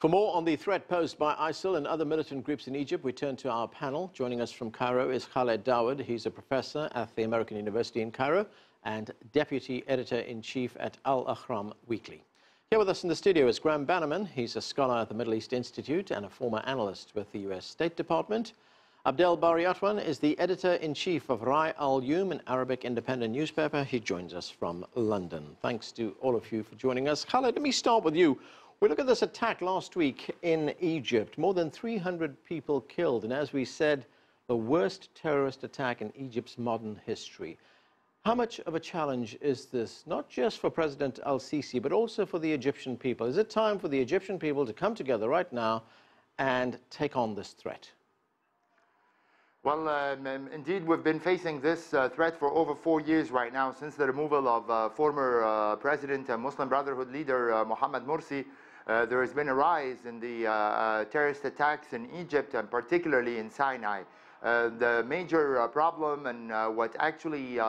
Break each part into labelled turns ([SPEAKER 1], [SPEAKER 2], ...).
[SPEAKER 1] For more on the threat posed by ISIL and other militant groups in Egypt, we turn to our panel. Joining us from Cairo is Khaled Dawoud. He's a professor at the American University in Cairo and deputy editor-in-chief at Al Ahram Weekly. Here with us in the studio is Graeme Bannerman. He's a scholar at the Middle East Institute and a former analyst with the U.S. State Department. Abdel Bari Atwan is the editor-in-chief of Rai Al Youm, an Arabic independent newspaper. He joins us from London. Thanks to all of you for joining us. Khaled, let me start with you. We look at this attack last week in Egypt. More than 300 people killed, and as we said, the worst terrorist attack in Egypt's modern history. How much of a challenge is this, not just for President al-Sisi, but also for the Egyptian people? Is it time for the Egyptian people to come together right now and take on this threat?
[SPEAKER 2] Well, um, indeed, we've been facing this uh, threat for over four years right now, since the removal of uh, former uh, President and Muslim Brotherhood leader uh, Mohammed Morsi. Uh, there has been a rise in the uh, uh, terrorist attacks in Egypt and particularly in Sinai. the major problem and what actually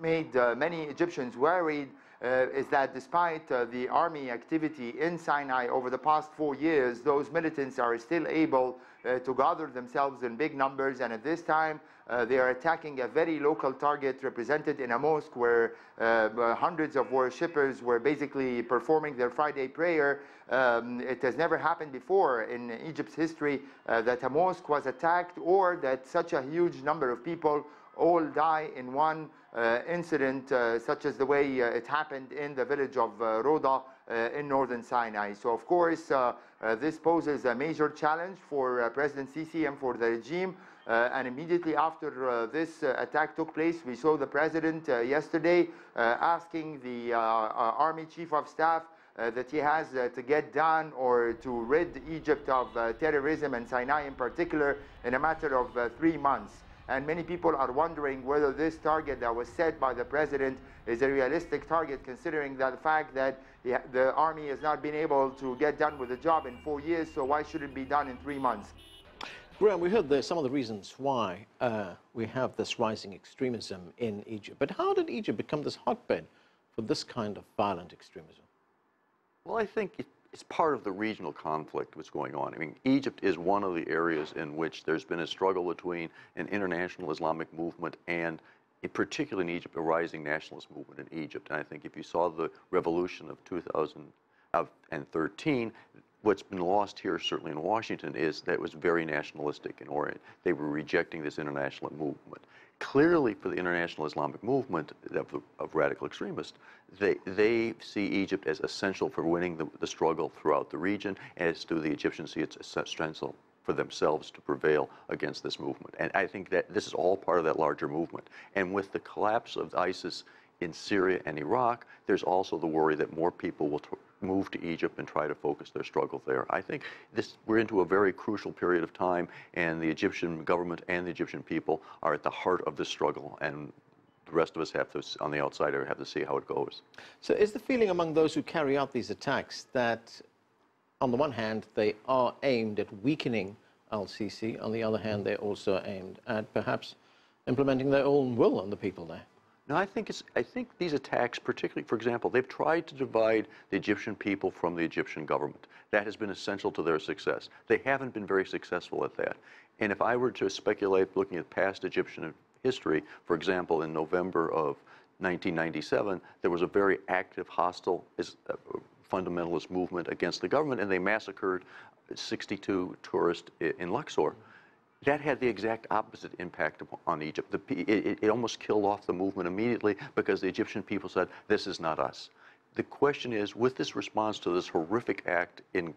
[SPEAKER 2] made many Egyptians worried uh, is that despite uh, the army activity in Sinai over the past four years, those militants are still able uh, to gather themselves in big numbers. And at this time, uh, they are attacking a very local target represented in a mosque where uh, hundreds of worshippers were basically performing their Friday prayer. Um, it has never happened before in Egypt's history uh, that a mosque was attacked or that such a huge number of people all die in one uh, incident, uh, such as the way uh, it happened in the village of Roda Uh, in northern Sinai. So, of course, uh, uh, this poses a major challenge for President Sisi and for the regime. Uh, and immediately after uh, this uh, attack took place, we saw the president yesterday asking the army chief of staff that he has to get done or to rid Egypt of terrorism and Sinai in particular in a matter of three months. And many people are wondering whether this target that was set by the president is a realistic target, considering that the fact that the army has not been able to get done with the job in four years, so why should it be done in three months?
[SPEAKER 1] Graeme, we heard some of the reasons why uh, we have this rising extremism in Egypt. But how did Egypt become this hotbed for this kind of violent extremism?
[SPEAKER 3] Well, I think it, it's part of the regional conflict that's going on. I mean, Egypt is one of the areas in which there's been a struggle between an international Islamic movement and, in particular in Egypt, a rising nationalist movement in Egypt. And I think if you saw the revolution of 2013, what's been lost here, certainly in Washington, is that it was very nationalistic in orient. They were rejecting this international movement clearly for the international Islamic movement of, of, radical extremists, they, they see Egypt as essential for winning the, the struggle throughout the region, as do the Egyptians see it's essential for themselves to prevail against this movement. And I think that this is all part of that larger movement. And with the collapse of ISIS in Syria and Iraq, there's also the worry that more people will move to Egypt and try to focus their struggle there. I think this, we're into a very crucial period of time, and the Egyptian government and the Egyptian people are at the heart of this struggle, and the rest of us have to, on the outside, have to see how it goes.
[SPEAKER 1] So is the feeling among those who carry out these attacks that, on the one hand, they are aimed at weakening al-Sisi, on the other hand, they're also aimed at perhaps implementing their own will on the people there?
[SPEAKER 3] No, I think it's. I think these attacks, particularly, for example, they've tried to divide the Egyptian people from the Egyptian government. That has been essential to their success. They haven't been very successful at that. And if I were to speculate, looking at past Egyptian history, for example, in November of 1997, there was a very active, hostile uh, fundamentalist movement against the government, and they massacred 62 tourists in Luxor that had the exact opposite impact on Egypt. The, it, it, almost killed off the movement immediately because the Egyptian people said, this is not us. The question is, with this response to this horrific act in,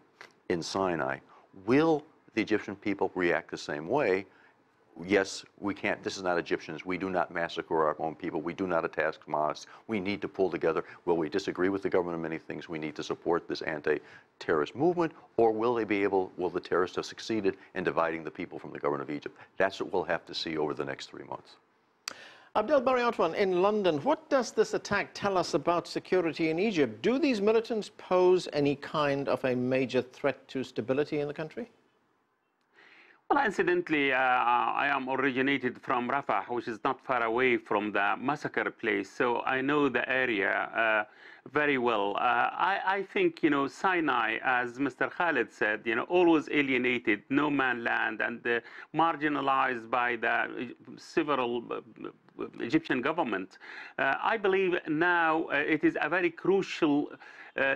[SPEAKER 3] in Sinai, will the Egyptian people react the same way yes, we can't, this is not Egyptians. We do not massacre our own people. We do not attack mosques. We need to pull together. Will we disagree with the government on many things? We need to support this anti-terrorist movement, or will they be able, will the terrorists have succeeded in dividing the people from the government of Egypt? That's what we'll have to see over the next three months.
[SPEAKER 1] Abdel Bari in London, what does this attack tell us about security in Egypt? Do these militants pose any kind of a major threat to stability in the country?
[SPEAKER 4] Well, incidentally, uh, I am originated from Rafah, which is not far away from the massacre place. So I know the area. Uh, very well. Uh, I, I, think, you know, Sinai, as Mr. Khaled said, you know, always alienated, no man land, and uh, marginalized by the several uh, Egyptian government. Uh, I believe now uh, it is a very crucial uh,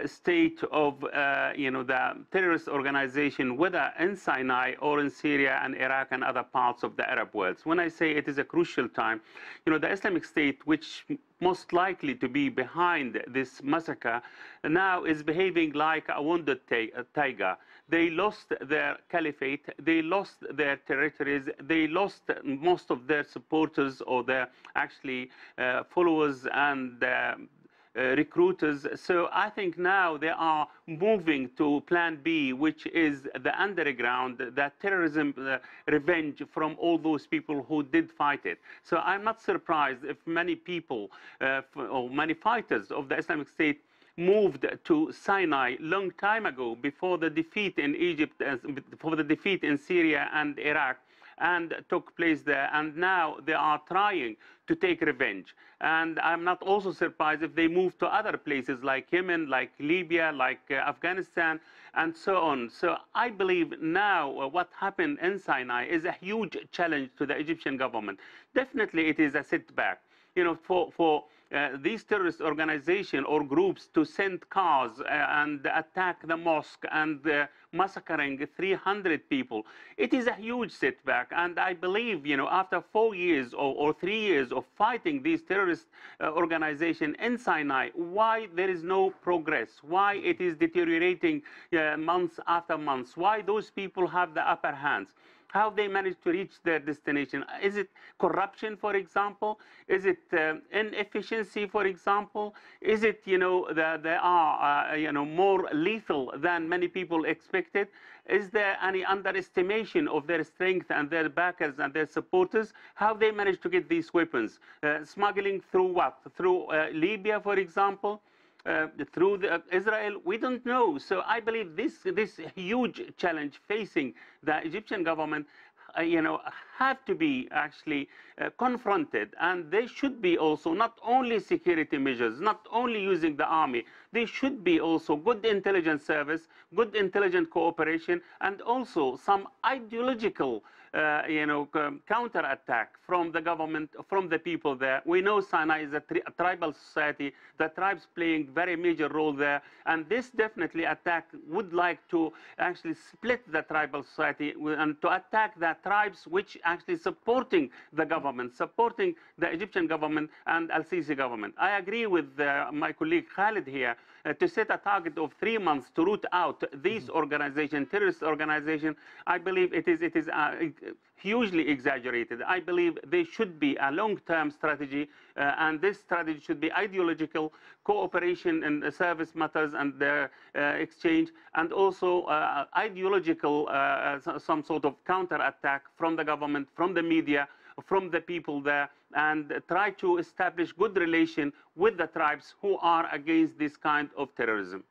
[SPEAKER 4] state of uh, you know the terrorist organization, whether in Sinai or in Syria and Iraq and other parts of the Arab world. When I say it is a crucial time, you know the Islamic State, which most likely to be behind this massacre, now is behaving like a wounded tiger. They lost their caliphate, they lost their territories, they lost most of their supporters or their actually uh, followers and uh, uh, recruiters. So I think now they are moving to plan B, which is the underground, that terrorism uh, revenge from all those people who did fight it. So I'm not surprised if many people uh, or many fighters of the Islamic State moved to Sinai long time ago before the defeat in Egypt, before the defeat in Syria and Iraq and took place there. And now they are trying to take revenge. And I'm not also surprised if they move to other places like Yemen, like Libya, like uh, Afghanistan, and so on. So I believe now uh, what happened in Sinai is a huge challenge to the Egyptian government. Definitely it is a setback. You know, for, for uh, these terrorist organizations or groups to send cars uh, and attack the mosque and uh, massacring 300 people. It is a huge setback. And I believe, you know, after four years or, or three years of fighting these terrorist uh, organizations in Sinai, why there is no progress, why it is deteriorating uh, months after months, why those people have the upper hands how they manage to reach their destination. Is it corruption, for example? Is it uh, inefficiency, for example? Is it, you know, that they are, uh, you know, more lethal than many people expected? Is there any underestimation of their strength and their backers and their supporters? How they manage to get these weapons? Uh, smuggling through what? Through uh, Libya, for example? Uh, through the, uh, Israel, we don't know. So I believe this, this huge challenge facing the Egyptian government uh, you know, have to be actually uh, confronted. And they should be also not only security measures, not only using the army, they should be also good intelligence service, good intelligence cooperation, and also some ideological uh, you know, um, counterattack from the government, from the people there. We know Sinai is a, tri a, tribal society, the tribes playing very major role there, and this definitely attack would like to actually split the tribal society and to attack the tribes which actually supporting the government, supporting the Egyptian government and Al-Sisi government. I agree with uh, my colleague Khaled here uh, to set a target of three months to root out these mm -hmm. organizations, terrorist organization. I believe it is, it is uh, hugely exaggerated. I believe there should be a long-term strategy, uh, and this strategy should be ideological, cooperation in service matters and their uh, exchange, and also uh, ideological, uh, some sort of counter-attack from the government, from the media, from the people there, and try to establish good relation with the tribes who are against this kind of terrorism.